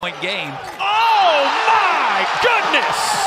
point game. Oh my goodness!